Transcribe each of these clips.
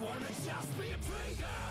Never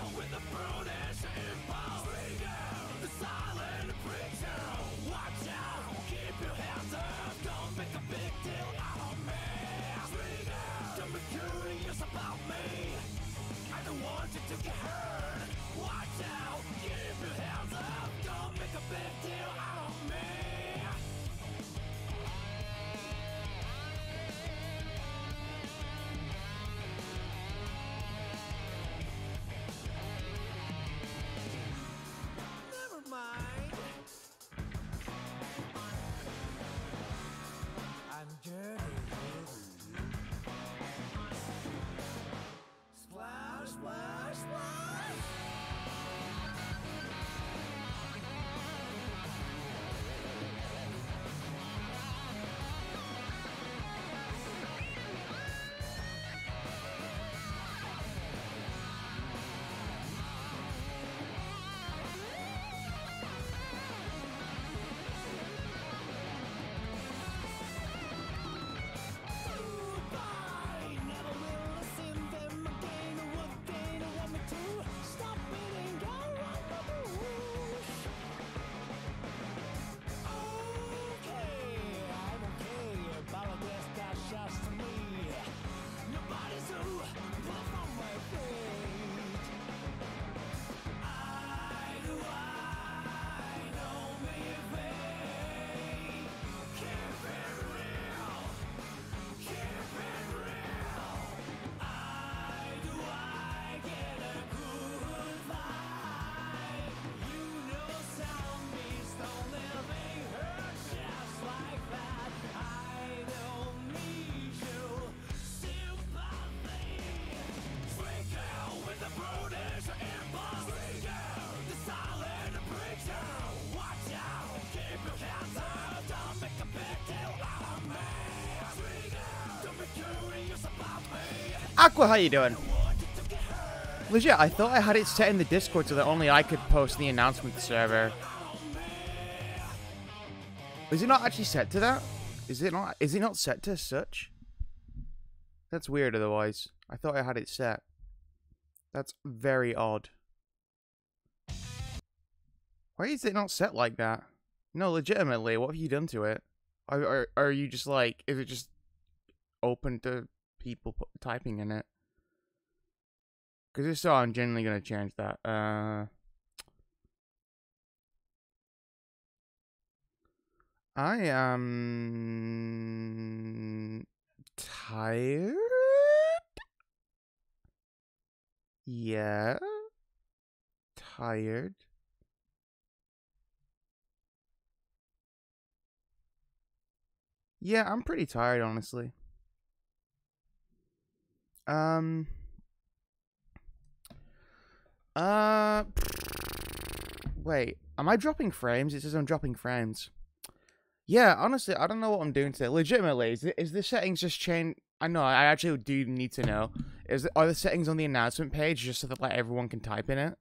Aqua, how you doing? Legit, I thought I had it set in the Discord so that only I could post the announcement server. Is it not actually set to that? Is it not? Is it not set to such? That's weird. Otherwise, I thought I had it set. That's very odd. Why is it not set like that? No, legitimately, what have you done to it? Are are, are you just like? Is it just open to people typing in it? Because I'm generally gonna change that. Uh, I am tired. Yeah, tired. Yeah, I'm pretty tired, honestly. Um. Uh. Wait, am I dropping frames? It says I'm dropping frames. Yeah, honestly, I don't know what I'm doing today. Legitimately, is the, is the settings just changed? I know, I actually do need to know. Is are the settings on the announcement page just so that like everyone can type in it?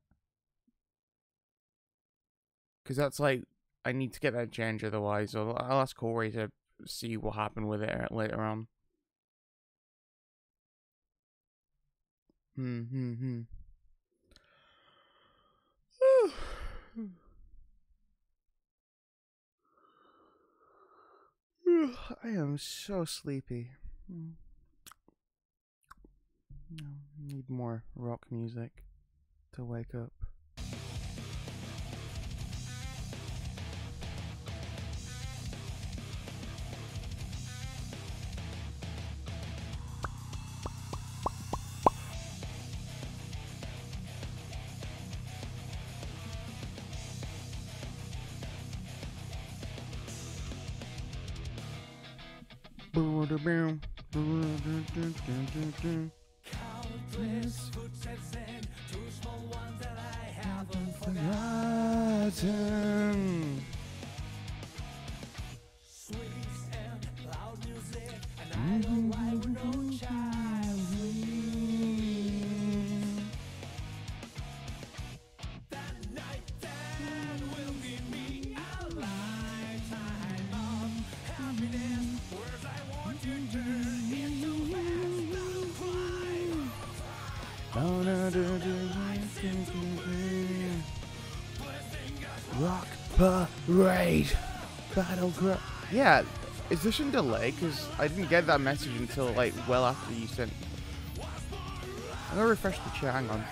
Because that's like I need to get that changed. Otherwise, I'll, I'll ask Corey to see what happened with it later on. Hmm, hmm, hmm. I am so sleepy. Hmm. No, Need more rock music to wake up. Countless footsteps and two small ones that I haven't Forgotten. In delay? Because I didn't get that message until like well after you sent. I'm gonna refresh the chat. Hang on.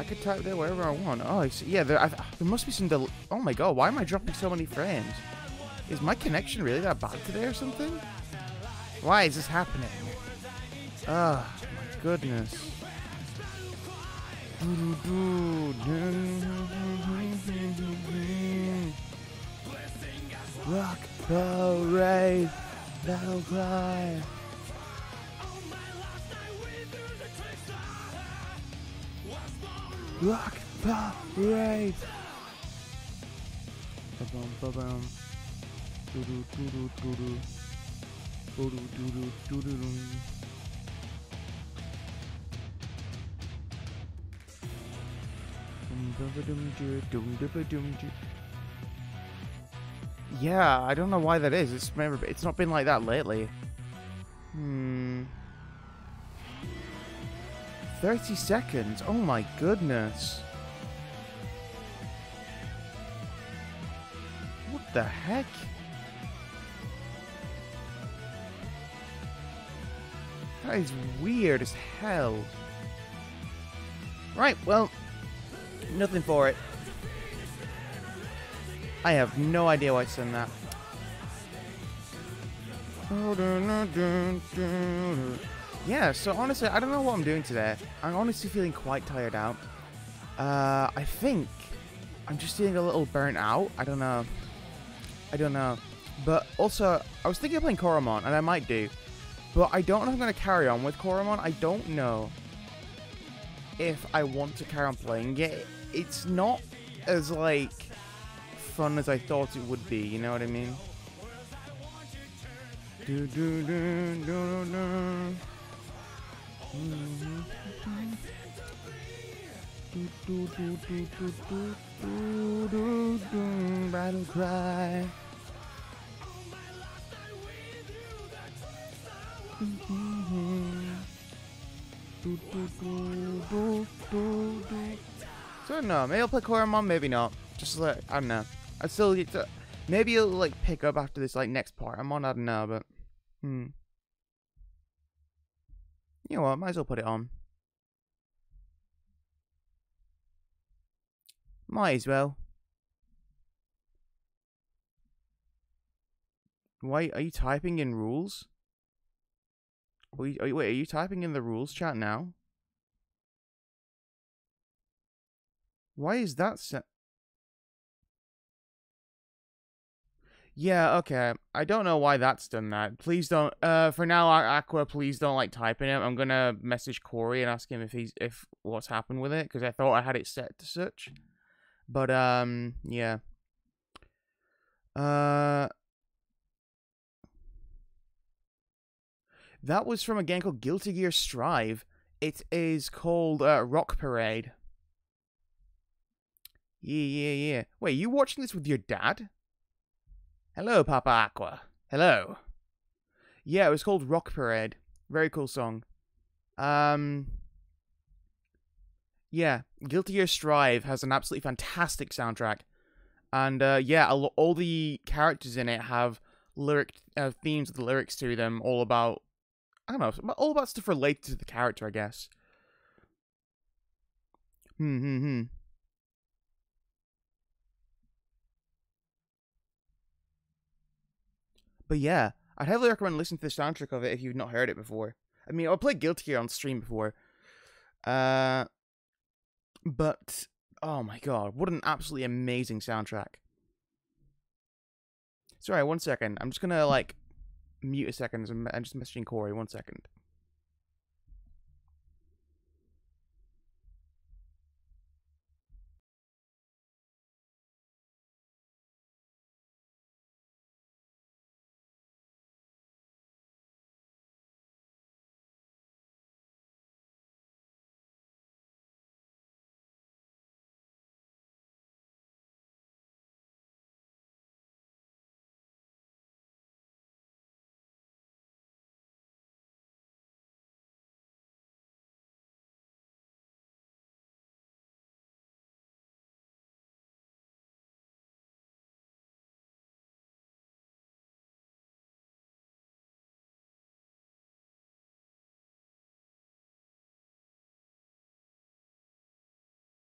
I could type there wherever I want. Oh, yeah. There, I, there must be some. Del- oh my god, why am I dropping so many frames? Is my connection really that bad today or something? Why is this happening? Ah, my goodness. Rock parade, battle cry. Rock parade. Ba-bum, ba-bum. Doo-doo, doo-doo, doo-doo. Doo-doo, doo-doo, doo-doo-doo. Doo. Yeah, I don't know why that is. It's never. It's not been like that lately. 30 seconds? Oh my goodness. What the heck? That is weird as hell. Right, well, nothing for it. I have no idea why it's done that. Yeah, so honestly, I don't know what I'm doing today. I'm honestly feeling quite tired out. Uh, I think I'm just feeling a little burnt out. I don't know. I don't know. But also, I was thinking of playing Coromon, and I might do. But I don't know if I'm going to carry on with Coromon. I don't know if I want to carry on playing it. It's not as, like, fun as I thought it would be, you know what I mean? Do, do, do, Battle cry. Mhm. Do, do, do. So I don't know. Maybe I'll play Coromon, maybe not. Just like I don't know. I still get to. Maybe it'll like pick up after this like next part. I'm on. I don't know, but hmm. You know what? Might as well put it on. Might as well. Why are you typing in rules? Are you, are you, wait, are you typing in the rules chat now? Why is that set? Yeah, okay. I don't know why that's done that. Please don't. Uh, for now, Aqua, please don't like typing it. I'm gonna message Corey and ask him if he's if what's happened with it because I thought I had it set to such. But um, yeah. Uh, that was from a game called Guilty Gear Strive. It is called uh, Rock Parade. Yeah, yeah, yeah. Wait, you watching this with your dad? Hello, Papa Aqua. Hello. Yeah, it was called Rock Parade. Very cool song. Um. Yeah, Guilty Gear Strive has an absolutely fantastic soundtrack, and uh, yeah, all the characters in it have lyric uh, themes with the lyrics to them, all about I don't know, all about stuff related to the character, I guess. Hmm, hmm, hmm. But yeah, I'd heavily recommend listening to the soundtrack of it if you've not heard it before. I mean, I played Guilty Gear on stream before. Uh, but oh my god, what an absolutely amazing soundtrack. Sorry, one second. I'm just gonna like mute a second. I'm just messaging Corey. One second.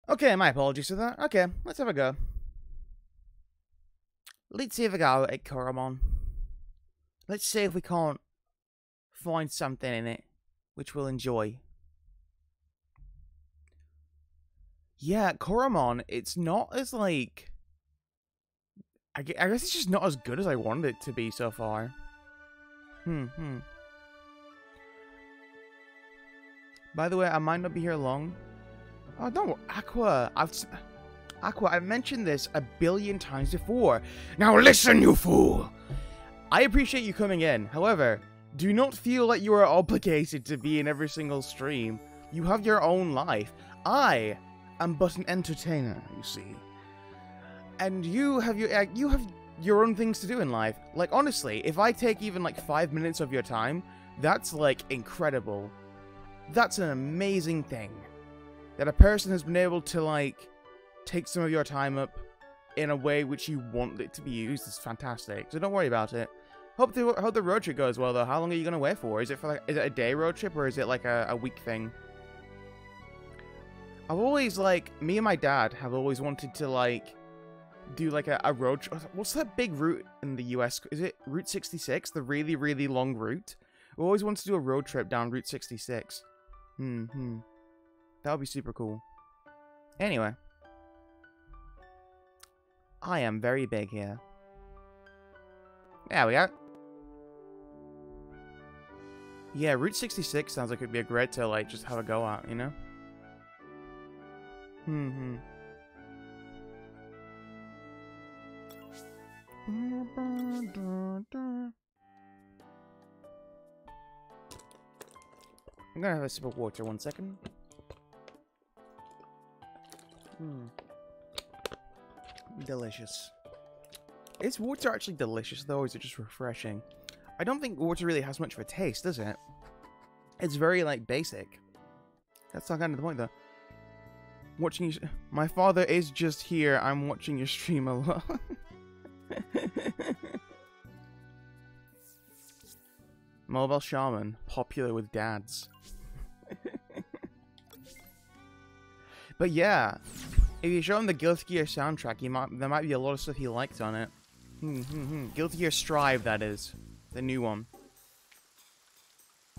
Okay, my apologies for that. Okay, let's have a go. Let's have a go at Coromon. Let's see if we can't find something in it which we'll enjoy. Yeah, Coromon, it's not as like. I guess it's just not as good as I wanted it to be so far. Hmm, hmm. By the way, I might not be here long. Oh, no, Aqua. I've. Aqua, I've mentioned this a billion times before. Now listen, you fool! I appreciate you coming in. However, do not feel like you are obligated to be in every single stream. You have your own life. I am but an entertainer, you see. And you have your uh, you have your own things to do in life. Like honestly, if I take even like 5 minutes of your time, that's like incredible. That's an amazing thing. That a person has been able to like take some of your time up in a way which you want it to be used is fantastic. So don't worry about it. Hope the hope the road trip goes well though. How long are you gonna wait for? Is it for like is it a day road trip or is it like a, a week thing? I've always like me and my dad have always wanted to like do like a, a road trip. What's that big route in the US? Is it Route 66? The really really long route. We always wanted to do a road trip down Route 66. Hmm. hmm. That would be super cool. Anyway. I am very big here. There we go. Yeah, Route 66 sounds like it'd be a great to, like, just have a go at, you know? Hmm, hmm. I'm gonna have a sip of water one second. Hmm. Delicious. Is water actually delicious though, is it just refreshing? I don't think water really has much of a taste, does it? It's very like basic. That's not kind of the point though. Watching you, my father is just here. I'm watching your stream a lot. Mobile shaman, popular with dads. But yeah, if you show him the Guilty Gear soundtrack, he might there might be a lot of stuff he liked on it. Hmm, hmm, hmm. Guilty Gear Strive, that is. The new one.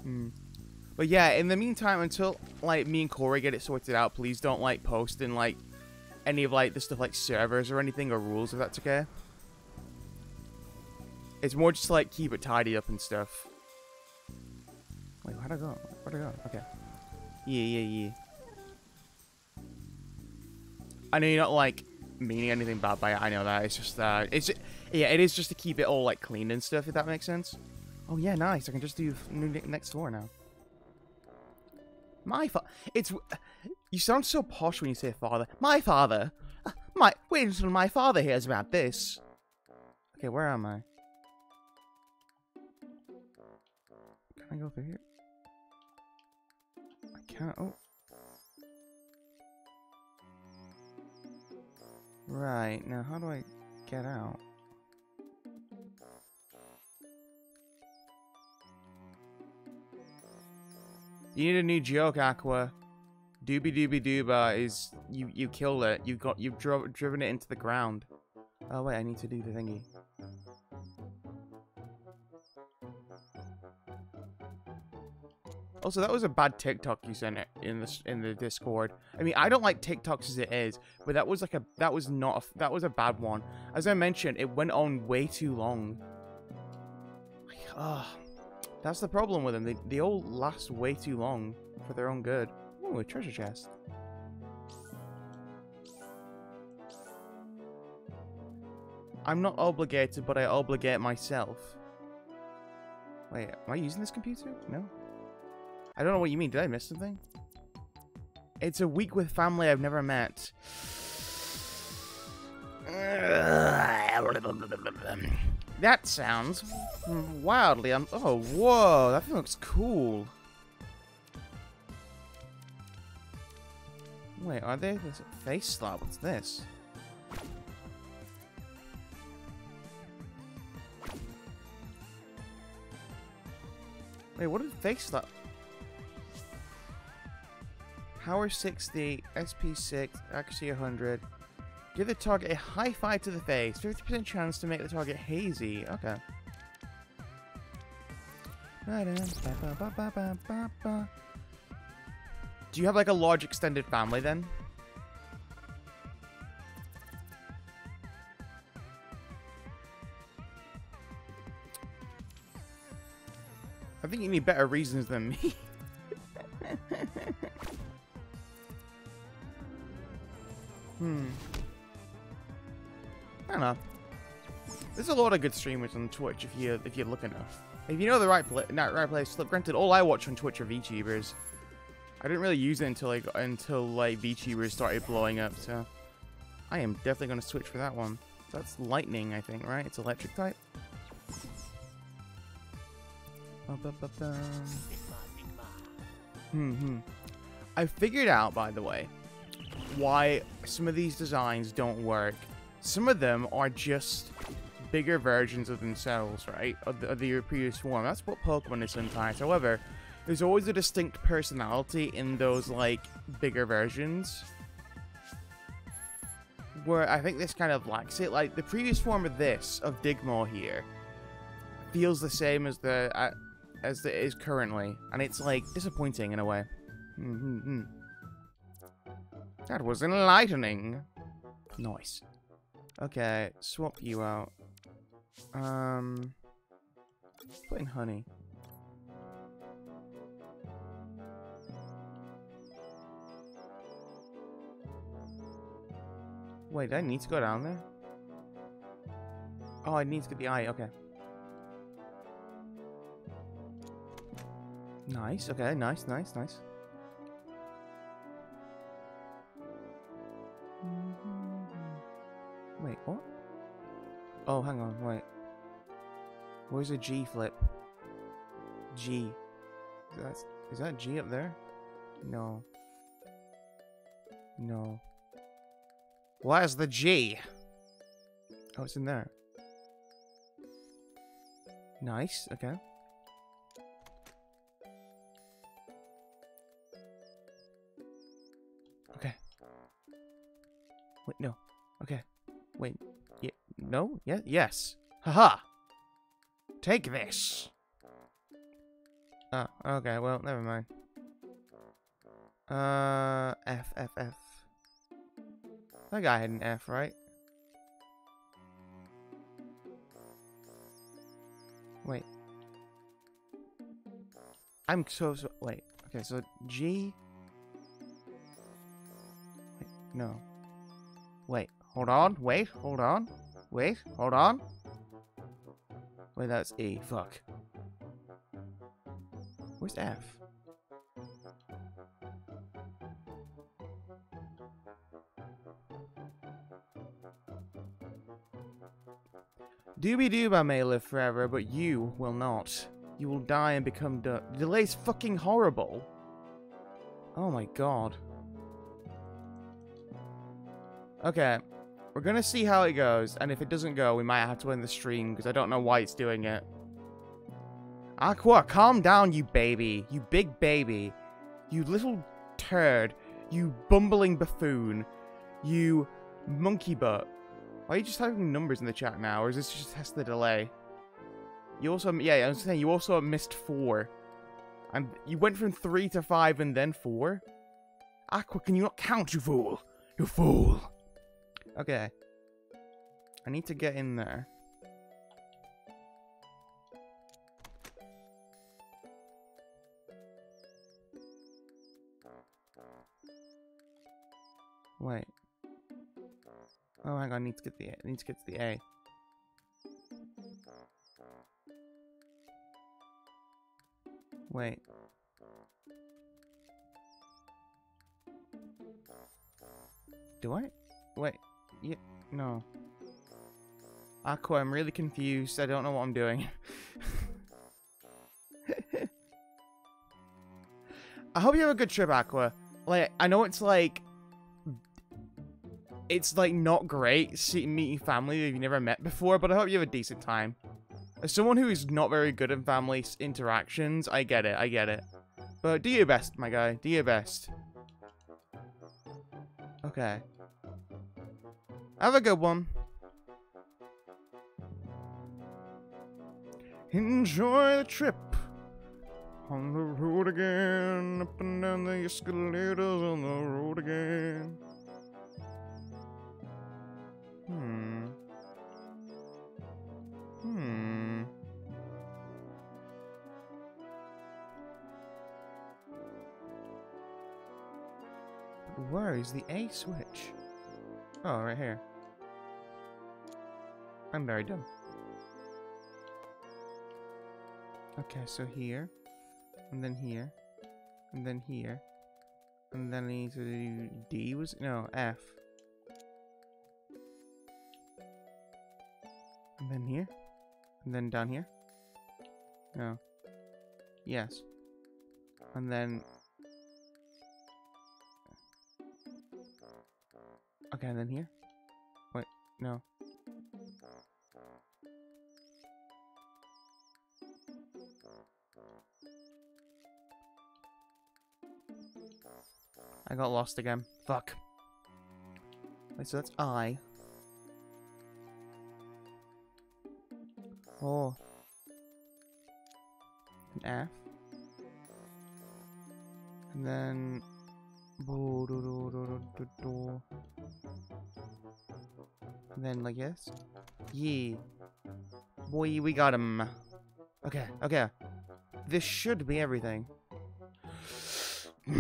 Hmm. But yeah, in the meantime, until, like, me and Corey get it sorted out, please don't, like, post in, like, any of, like, the stuff like servers or anything or rules, if that's okay. It's more just, like, keep it tidy up and stuff. Wait, where'd I go? Where'd I go? Okay. Yeah, yeah, yeah. I know you're not, like, meaning anything bad by it. I know that. It's just, that it's, yeah, it is just to keep it all, like, clean and stuff, if that makes sense. Oh, yeah, nice. I can just do next door now. My fa- It's, you sound so posh when you say father. My father. Uh, My, wait until my father hears about this. Okay, where am I? Can I go through here? I can't. Oh. Right, now how do I get out? You need a new joke, Aqua. Doobie doobie dooba is you you killed it. You got you've driven it into the ground. Oh wait, I need to do the thingy. Also, that was a bad TikTok you sent it in the in the Discord. I mean, I don't like TikToks as it is, but that was like a that was not a, that was a bad one. As I mentioned, it went on way too long. Ah, that's the problem with them. They they all last way too long for their own good. Ooh, a treasure chest. I'm not obligated, but I obligate myself. Wait, am I using this computer? No. I don't know what you mean. Did I miss something? It's a week with family I've never met. That sounds wildly. Un- oh, whoa! That thing looks cool. Wait, are they this face slap? What's this? Wait, what did face slap? Power 60, SP 6, accuracy 100. Give the target a high five to the face. 50% chance to make the target hazy. Okay. Do you have like a large extended family then? I think you need better reasons than me. lot of good streamers on Twitch if you if you look enough. If you know the right pla not right place. Look, granted, all I watch on Twitch are VTubers. I didn't really use it until like until like VTubers started blowing up. So I am definitely gonna switch for that one. That's lightning, I think, right? It's electric type. Hmm. hmm. I figured out, by the way, why some of these designs don't work. Some of them are just bigger versions of themselves, right? Of the, of the previous form. That's what Pokemon is sometimes. However, there's always a distinct personality in those, like, bigger versions. Where I think this kind of lacks it. Like, the previous form of this, of Digmore here, feels the same as the... Uh, as it is currently, and it's like disappointing in a way. That was enlightening. Nice. Okay, swap you out. Um, put in honey. Wait, I need to go down there? Oh, I need to get the eye. Okay. Nice. Okay, nice, nice, nice. Wait, what? Oh, hang on, wait. Where's a G flip? G. That's is that G up there? No. No. Where's the G? Oh, it's in there. Nice, okay. Okay. Wait, no. Okay. Wait. No? Yeah, yes. Haha. Take this. Oh, okay, well, never mind. Uh, F, F, F. That guy had an F, right? Wait. I'm so, so, wait. Okay, so G. Wait, no. Wait, hold on, wait, hold on. Wait, hold on. Wait, that's E, fuck. Where's F? Doobie Doob, I may live forever, but you will not. You will die and become the delay's fucking horrible. Oh my god. Okay, we're gonna see how it goes, and if it doesn't go, we might have to end the stream, because I don't know why it's doing it. Aqua, calm down, you baby. You big baby. You little turd. You bumbling buffoon. You monkey butt. Why are you just typing numbers in the chat now, or is this just test the delay? You also, yeah, I was saying, you also missed four. And you went from three to five and then four? Aqua, can you not count, you fool? You fool. Okay. I need to get in there. Wait. Oh, hang on. I need to get the. A. I need to get to the A. Wait. Do I? Wait. Yeah. No. Ah, Aqua, I'm really confused. I don't know what I'm doing. I hope you have a good trip, Aqua. Like, I know it's like it's like not great seeing meeting family that you've never met before, but I hope you have a decent time. As someone who is not very good in family interactions, I get it, I get it. But do your best, my guy, do your best. Okay. Have a good one. Enjoy the trip. On the road again, up and down the escalators on the road again. Hmm. Hmm. Where is the A switch? Oh, right here. I'm very dumb. Okay, so here, and then here, and then here, and then I need to do D was no F, and then here, and then down here. No. Yes. And then. Okay, and then here. Wait, no. I got lost again. Fuck. Wait, so that's I. Oh. An F. And then. And then like this. Yeah. Boy, we got him. Okay, okay. This should be everything.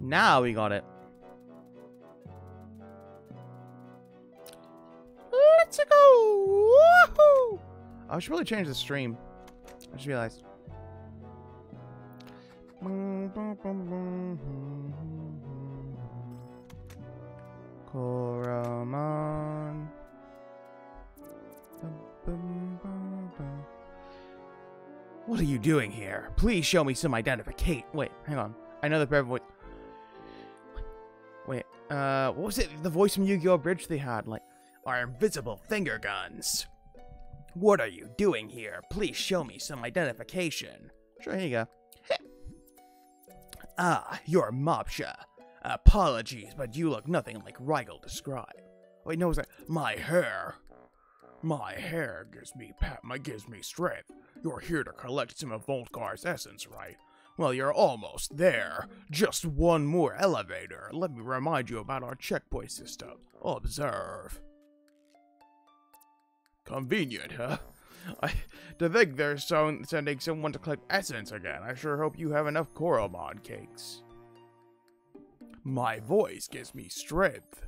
now we got it. Let's go! Woohoo! I should really change the stream. I just realized. Please show me some identification. Wait, hang on. I know the brave voice. Wait, uh, what was it? The voice from Yu-Gi-Oh! Bridge they had, like, our invisible finger guns. What are you doing here? Please show me some identification. Sure, here you go. ah, you're Mopsha. Apologies, but you look nothing like Rigel described. Wait, no, it's like my hair. My hair gives me pa- my gives me strength. You're here to collect some of Voltgar's essence, right? Well, you're almost there. Just one more elevator. Let me remind you about our checkpoint system. Observe. Convenient, huh? I, to think they're so, sending someone to collect essence again. I sure hope you have enough Coromon cakes. My voice gives me strength.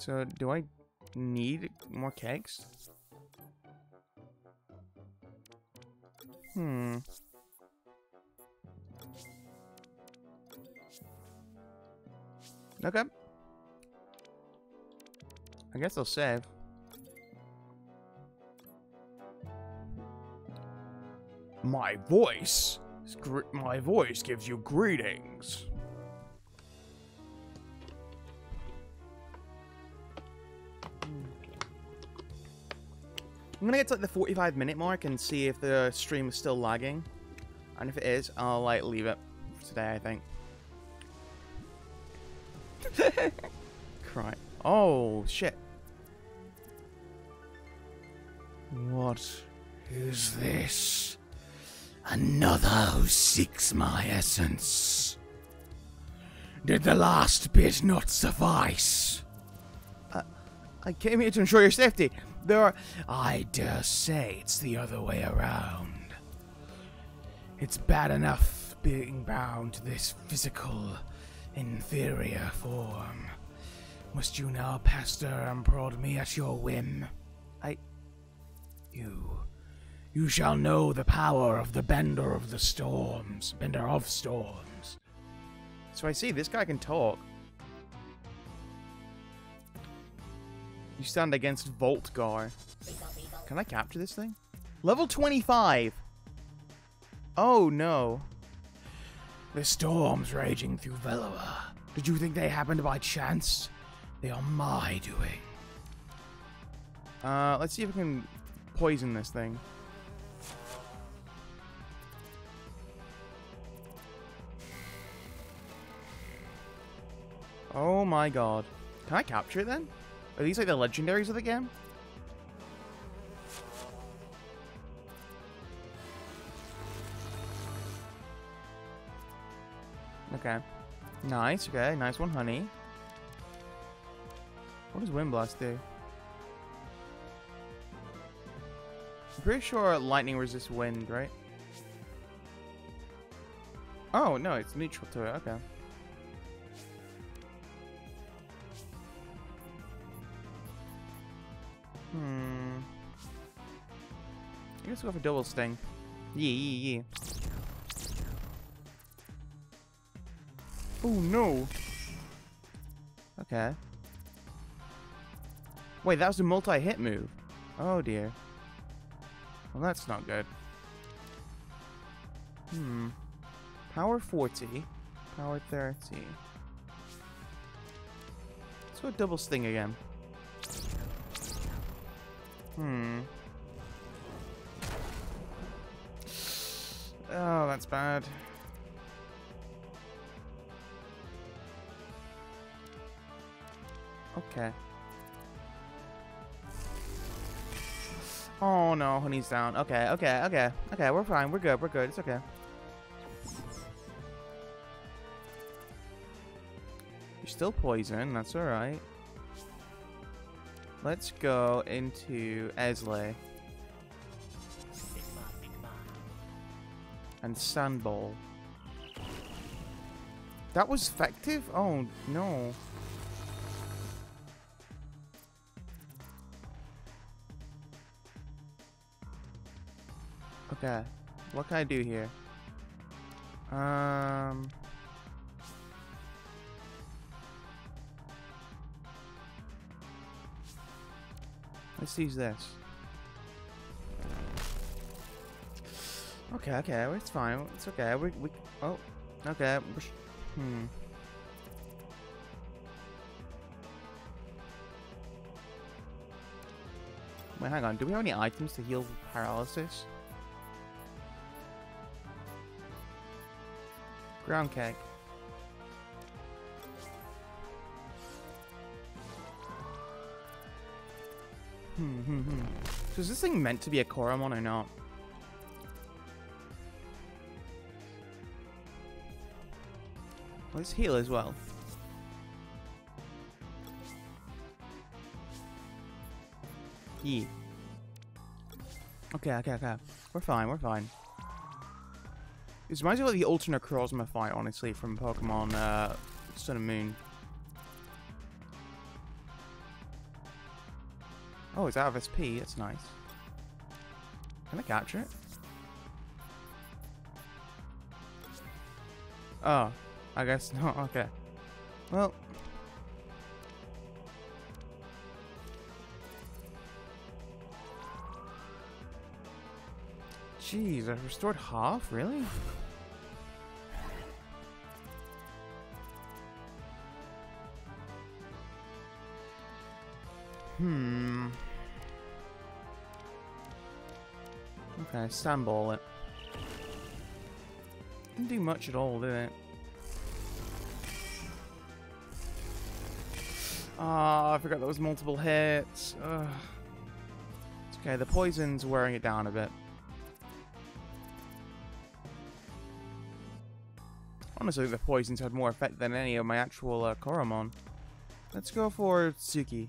So, do I need more cakes? Hmm. Okay. I guess I'll save. My voice. My voice gives you greetings. I'm gonna get to like the 45 minute mark and see if the stream is still lagging. And if it is, I'll like leave it today, I think. Cry. Oh, shit. What is this? Another who seeks my essence. Did the last bit not suffice? I came here to ensure your safety. There are. I dare say it's the other way around. It's bad enough being bound to this physical, inferior form. Must you now pester and prod me at your whim? I. You. You shall know the power of the Bender of the Storms. Bender of Storms. So I see, this guy can talk. You stand against Voltgar. Can I capture this thing? Level 25! Oh no. The storm's raging through Velua. Did you think they happened by chance? They are my doing. Uh, let's see if we can poison this thing. Oh my god. Can I capture it then? Are these like the legendaries of the game? Okay. Nice, okay. Nice one, honey. What does Wind Blast do? I'm pretty sure lightning resists wind, right? Oh, no, it's neutral to it. Okay. We'll go for double sting. Yeah, yeah, yeah. Oh no. Okay. Wait, that was a multi-hit move. Oh dear. Well, that's not good. Hmm. Power 40. Power 30. Let's go double sting again. Hmm. Oh, that's bad. Okay. Oh no, honey's down. Okay, okay, okay. Okay, we're fine. We're good. We're good. It's okay. You're still poison. That's alright. Let's go into Esley. And Sandball. That was effective? Oh, no. Okay. What can I do here? Um... Let's use this. Okay, okay, it's fine. It's okay. We, we, oh, okay. Hmm. Wait, hang on. Do we have any items to heal paralysis? Ground cake. Hmm, hmm, hmm. So is this thing meant to be a Coromon or not? Let's heal as well. Yeah. Okay, okay, okay. We're fine, we're fine. This reminds me of like the alternate Necrozma fight, honestly, from Pokemon uh, Sun and Moon. Oh, it's out of SP. That's nice. Can I capture it? Oh, I guess not. Okay. Well. Jeez, I restored half? Really? Hmm. Okay, sandball it. Didn't do much at all, did it? Ah, I forgot there was multiple hits. Ugh. It's okay, the poison's wearing it down a bit. Honestly, the poisons had more effect than any of my actual uh, Coromon. Let's go for Tsuki.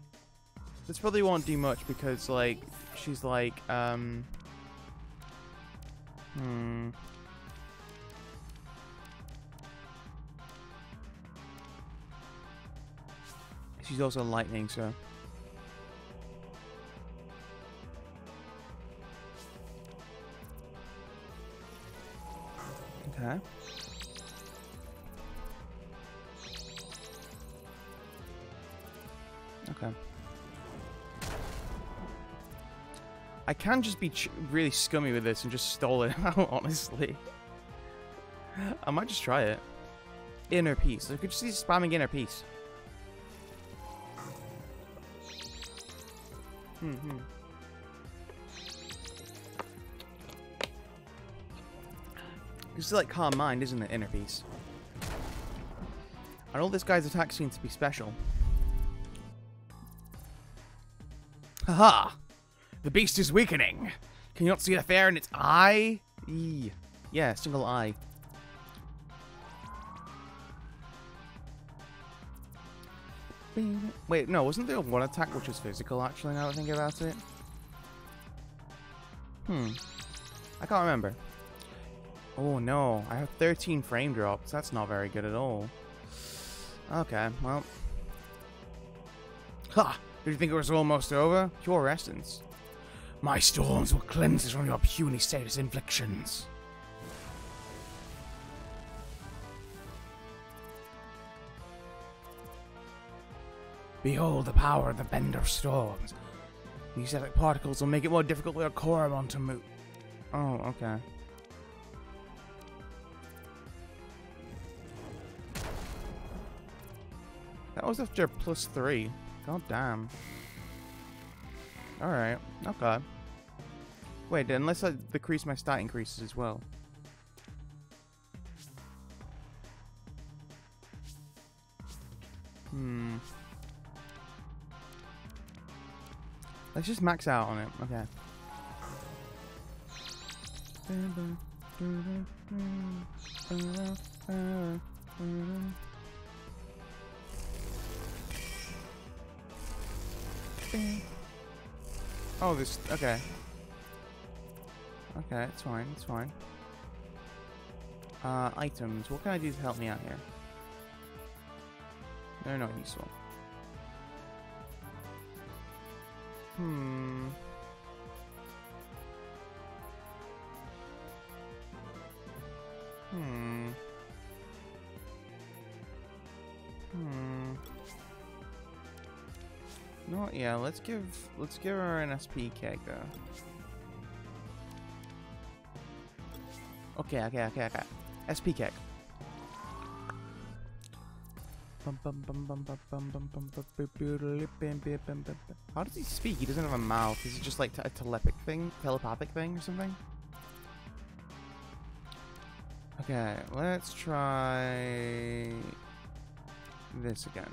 This probably won't do much because, like, she's like, um... Hmm... She's also lightning, so... Okay. Okay. I can just be really scummy with this and just stall it out, honestly. I might just try it. Inner peace. I could just see spamming inner peace. Hmm. hmm. It's like calm mind, isn't it? Inner peace. And all this guy's attack seems to be special. Haha! The beast is weakening! Can you not see the fear in its eye? Eee. Yeah, single eye. Wait, no, wasn't there one attack which was physical, actually, now that I think about it? Hmm. I can't remember. Oh, no. I have 13 frame drops. That's not very good at all. Okay, well. Ha! Did you think it was almost over? Pure essence. My storms will cleanse it from your puny status inflictions. Behold the power of the Bender Storms. These electric particles will make it more difficult for Coromon to move. Oh, okay. That was after plus three. God damn. Alright, okay. Wait, unless I decrease my stat increases as well. Hmm. Let's just max out on it. Okay. Oh, this. Okay. Okay, it's fine. It's fine. Uh, items. What can I do to help me out here? They're not useful. Hmm. Hmm. Hmm. No, yeah, let's give let's give her an SP keg though. Okay, okay, okay, okay. SP keg. How does he speak? He doesn't have a mouth. Is it just like a telepathic thing, telepathic thing or something? Okay, let's try this again.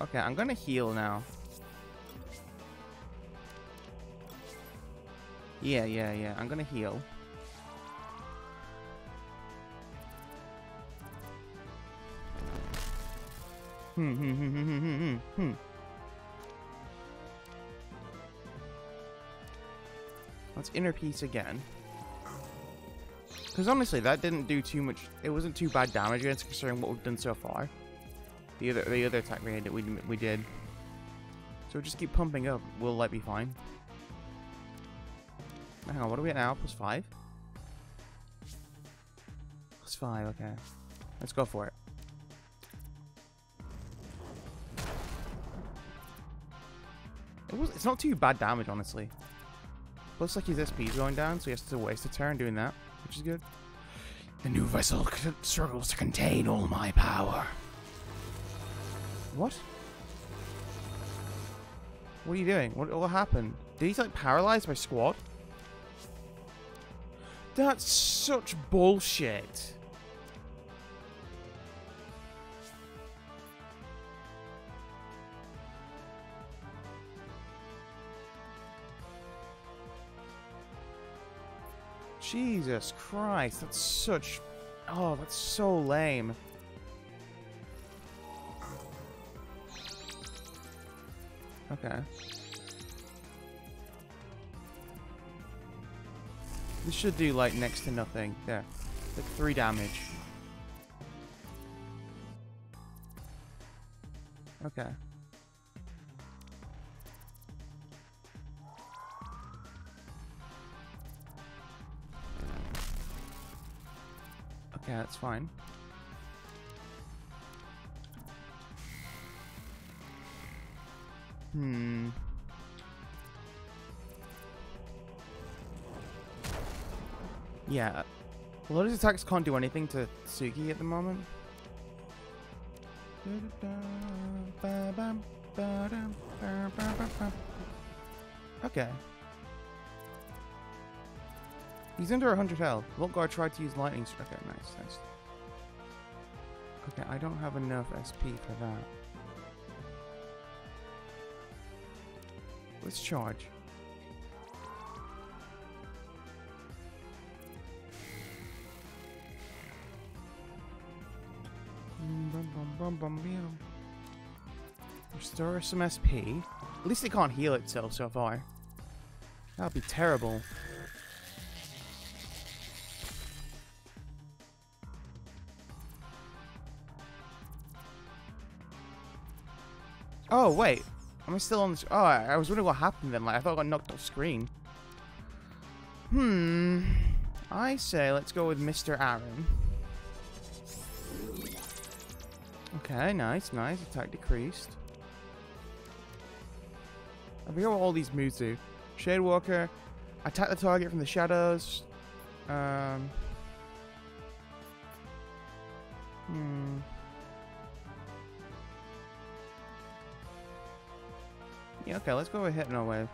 Okay, I'm gonna heal now. Yeah, yeah, yeah. I'm gonna heal. Hmm, hmm, hmm, hmm, hmm, hmm, hmm. Let's inner peace again. Because honestly, that didn't do too much. It wasn't too bad damage against considering what we've done so far. The other, the other attack we did, we we did. So just keep pumping up. We'll like be fine. Hang on, what are we at now? Plus five? Plus five, okay. Let's go for it. It was, it's not too bad damage, honestly. Looks like his SP is going down, so he has to waste a turn doing that, which is good. The new vessel struggles to contain all my power. What? What are you doing? What, what happened? Did he like paralyzed by squad? That's such bullshit. Jesus Christ, that's such... Oh, that's so lame. Okay. This should do like next to nothing. There. Like three damage. Okay. Okay, that's fine. Hmm. Yeah. A lot of his attacks can't do anything to Suki at the moment. Okay. He's under 100 health. Voltgar tried to use lightning strike. Okay, nice, nice. Okay, I don't have enough SP for that. Let's charge. Bum, bum, bum. Restore some SP. At least it can't heal itself so far. That would be terrible. Oh, wait. Am I still on this? Oh, I was wondering what happened then. Like, I thought I got knocked off screen. Hmm. I say let's go with Mr. Aaron. Okay, nice, nice. Attack decreased. I forget what all these moves do. Shade Walker, attack the target from the shadows. Um. Hmm. Yeah, okay, let's go with Hypno Wave.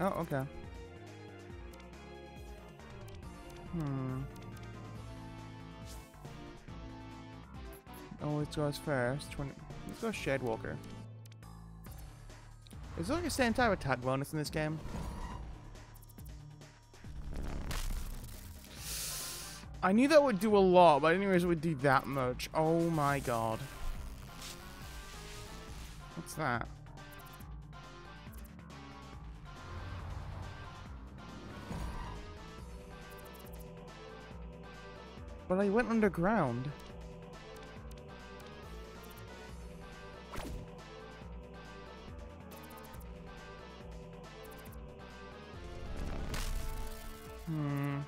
Oh, okay. Hmm. Oh, it goes first. 20. Let's go Shadewalker. Is there like a same type of attack bonus in this game? I knew that would do a lot, but I didn't realize it would do that much. Oh my god. What's that? But I went underground. Hmm.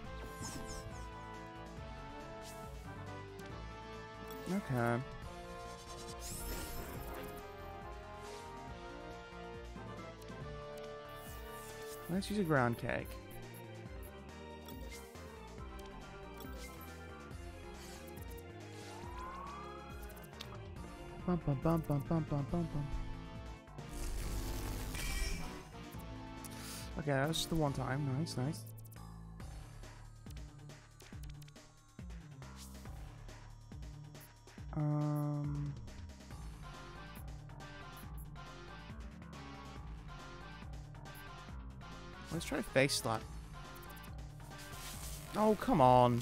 Okay. Let's use a ground cake. Bum bum bum bum bum bum bum bum. Okay, that's just the one time. Nice, nice. Um. Let's try face slap. Oh, come on.